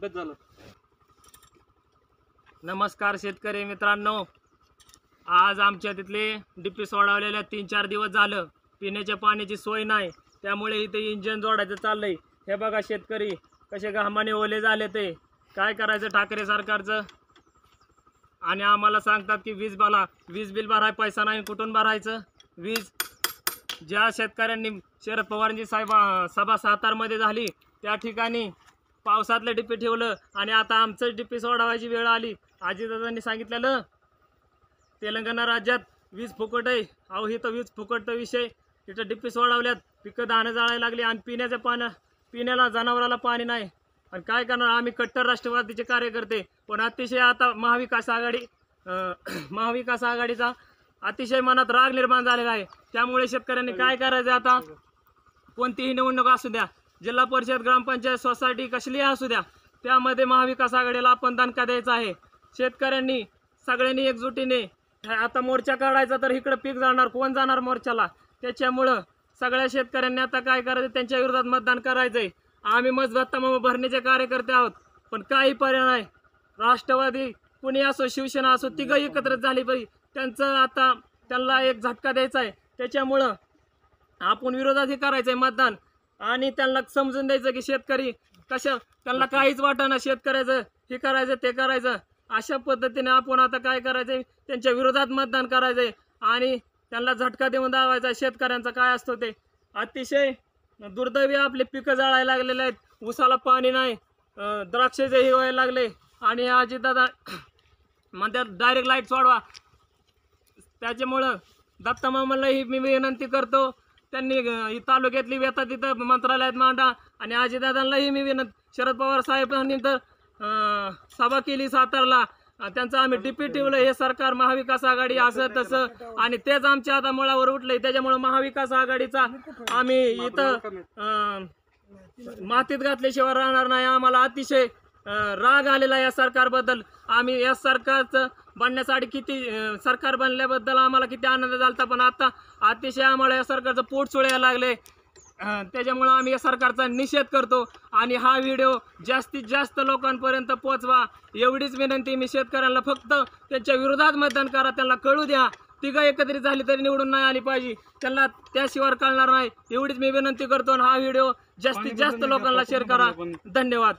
बस झालं. नमस्कार शेतकरी मित्रांनो. आज आमच्या तिथले डिपी सोडवलेल्या तीन चार दिवस झालं. पिण्याच्या पाण्याची सोय नाही. त्यामुळे इथे इंजन जोडायचं चाललंय. हे बघा शेतकरी कसे घामाने ओले झाले ते. काय करायचं ठाकरे सरकारचं? आणि आम्हाला सांगतात की वीज बाला वीज बिल भराय पैसा नाही कुठून भरायचं? वीज ज्या शेतकऱ्यांनी शरद पवारांची साहेब सभा सातारमध्ये झाली त्या ठिकाणी पावसातलं डिपे ठेवलं आणि आता आमचं डिपे सोडावायची वेळ आली. आजीदादांनी सांगितलेलं तेलंगणा राज्यात वीज फुकट आहे. अहो इथं वीज फुकटचा विषय. इथं डिपी सोडावल्यात. पिकं दाणं जाळायला लागली आणि पिण्याचं पाण्या पिण्याला जनावराला पाणी नाही. आणि काय करणार? आम्ही कट्टर राष्ट्रवादीचे कार्यकर्ते. पण अतिशय आता महाविकास आघाडी महाविकास आघाडीचा अतिशय मनात राग निर्माण झालेला आहे. त्यामुळे शेतकऱ्यांनी काय करायचं आता? कोणतीही निवडणूक असू द्या. जिल्हा परिषद ग्रामपंचायत सोसायटी कसलीही असू द्या त्यामध्ये महाविकास आघाडीला आपण दणका द्यायचा आहे. शेतकऱ्यांनी सगळ्यांनी एकजुटीने आता मोर्चा काढायचा तर इकडं पीक जाणार कोण जाणार मोर्चाला? त्याच्यामुळं सगळ्या शेतकऱ्यांनी आता काय करायचं? त्यांच्या विरोधात मतदान करायचंय. आम्ही मजबत्ता मग भरणीचे कार्यकर्ते आहोत पण काही पर्याय नाही. राष्ट्रवादी कुणी असो शिवसेना असो तिघं एकत्रित झाली पाहिजे. त्यांचं आता त्यांना एक झटका द्यायचा आहे. त्याच्यामुळं आपण विरोधातही करायचं आहे मतदान. आणि त्यांना समजून द्यायचं की शेतकरी कशा त्यांना काहीच वाटना शेतकऱ्याचं हे करायचं ते करायचं. अशा पद्धतीने आपण आता काय करायचंय त्यांच्या विरोधात मतदान करायचंय आणि त्यांना झटका देऊन दावायचा शेतकऱ्यांचा काय असतो ते? अतिशय दुर्दैवी आपले पिकं जाळायला लागलेले आहेत. उसाला पाणी नाही. द्राक्षेचे हे व्हायला लागले. आणि आजी दादा म्हणतात डायरेक्ट लाइट सोडवा. त्याच्यामुळं दत्तमामाला ही मी विनंती करतो. त्यांनी ही तालुक्यातली व्यथा तिथं मंत्रालयात मांडा आणि आजीदादांनाही मी विनंती शरद पवार साहेबांनी तर सभा केली सातारला. त्यांचं आम्ही डिपी ठेवलं हे सरकार महाविकास आघाडी असं तसं आणि तेच आमच्या आता मुळावर उठलंय. त्याच्यामुळं महाविकास आघाडीचा आम्ही इथं मातीत घातल्याशिवाय राहणार नाही. आम्हाला अतिशय राग आलेला या सरकारबद्दल. आम्ही या सरकारचं बनण्यासाठी किती सरकार बनल्याबद्दल आम्हाला किती आनंद झाला पण आता अतिशय आम्हाला या सरकारचं पोट सोडायला लागले त्याच्यामुळं आम्ही या सरकारचा निषेध करतो आणि हा व्हिडिओ जास्तीत जास्त लोकांपर्यंत पोहोचवा. एवढीच विनंती मी शेतकऱ्यांना. फक्त त्यांच्या विरोधात मतदान करा त्यांना कळू द्या. तिघं एकत्रित झाली तरी निवडून नाही आली पाहिजे. त्यांना त्याशिवाय कळणार नाही. एवढीच मी विनंती करतो आणि हा व्हिडिओ जास्तीत जास्त लोकांना शेअर करा. धन्यवाद.